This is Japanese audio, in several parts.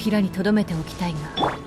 平にとどめておきたいが。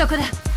そこだ。